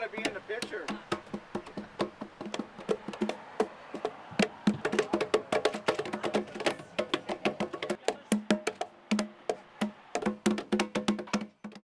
got to be in the picture.